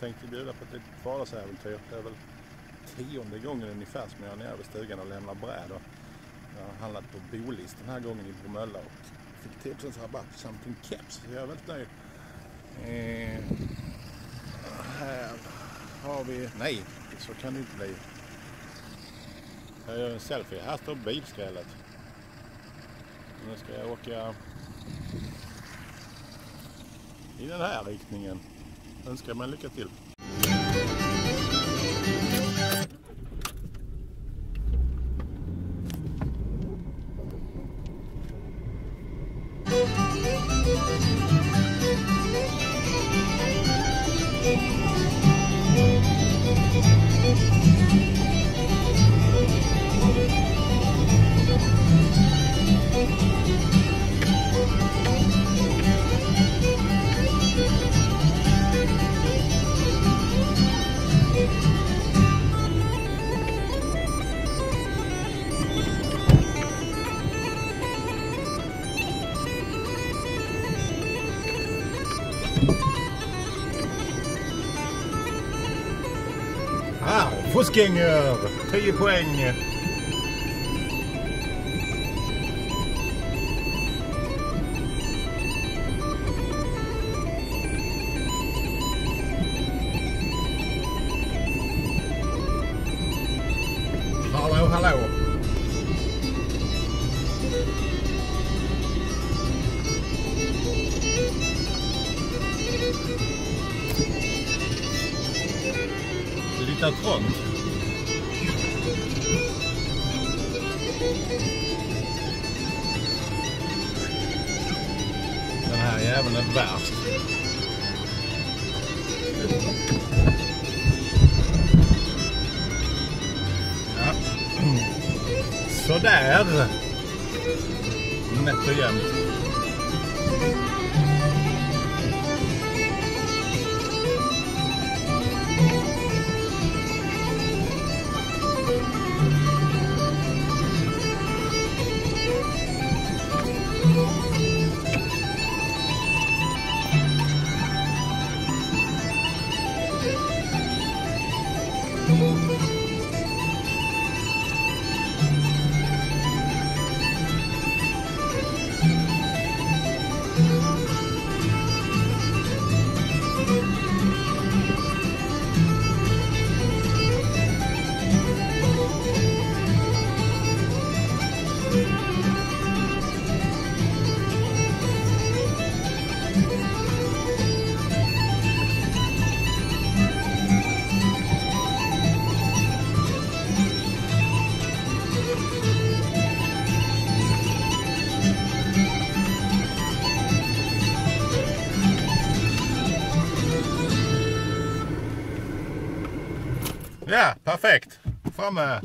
tänkte bjuda på ett litet vardagsäventyr. Det är väl tionde gången ungefär som jag är nere vid stugan och lämnar brädor. Jag har handlat på Bolis den här gången i Bromölla och fick 10% rabatt samt en keps. Så jag är väldigt nöjd. Eh, här har vi... Nej, så kan det inte bli. Jag gör en selfie. Här står bilskrället. Nu ska jag åka i den här riktningen. Önskar mig lycka till. Ah, Fußgänger! 10 Hello, Hallå, trångt. Den här jäveln är värst. Ja. Sådär. Nätt och jämnt. Ja, perfekt. Framme.